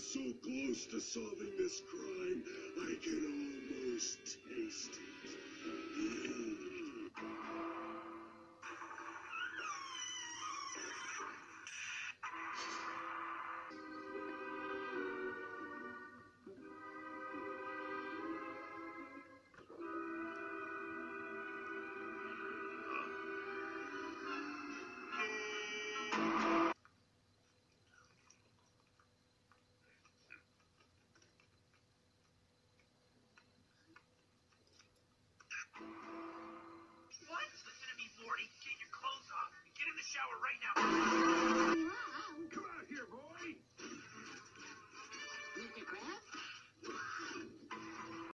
so close to solving this crime, I can shower right now.